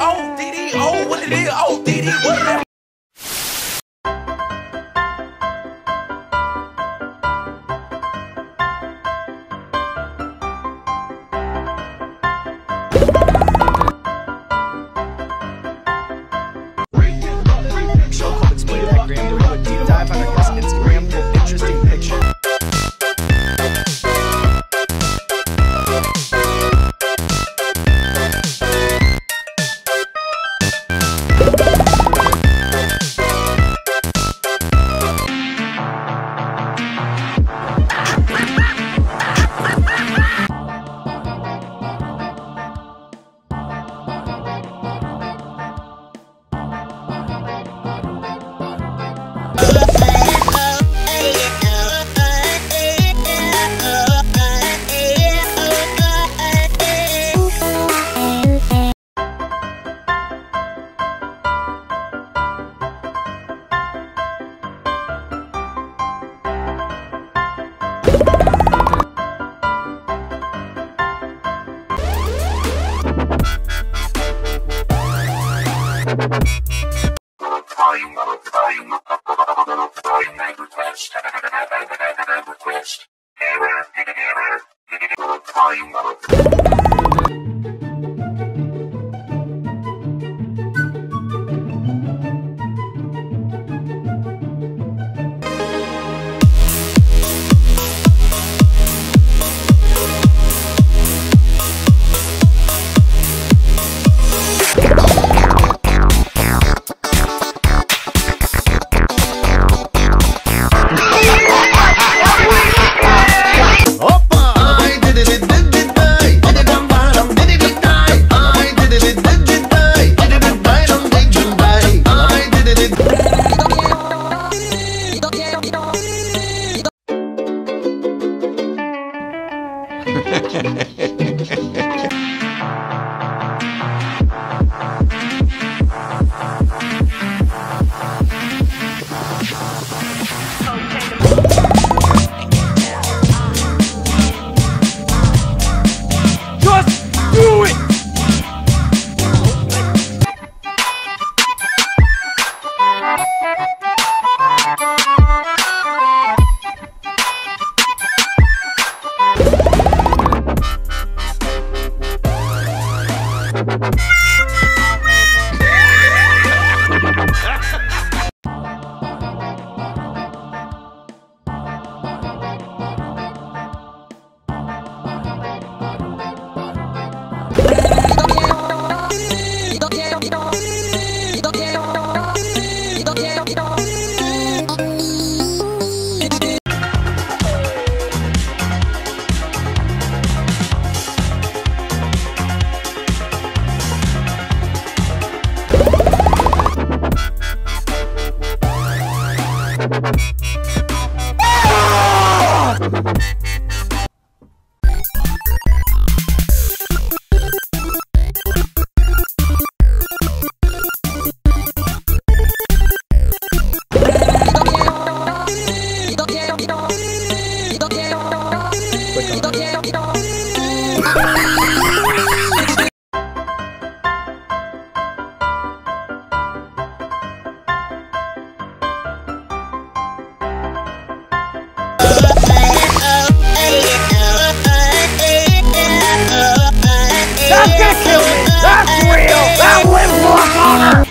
Oh, DD. Oh, what it is? Oh, DD. What is I That's real. That lives long honor.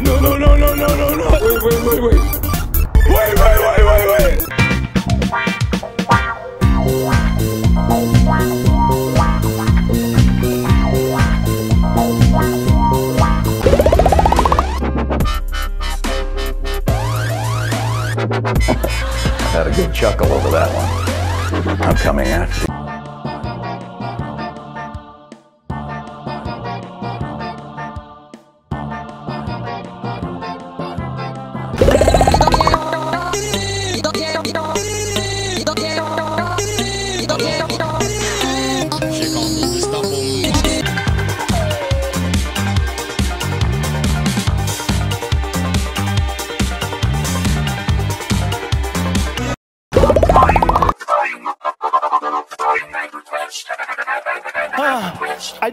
No, no, no, no, no, no, no. Wait, wait, wait. Wait, Had a good chuckle over that one. I'm coming after you.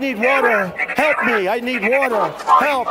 Need water. Help me. I need water. Help.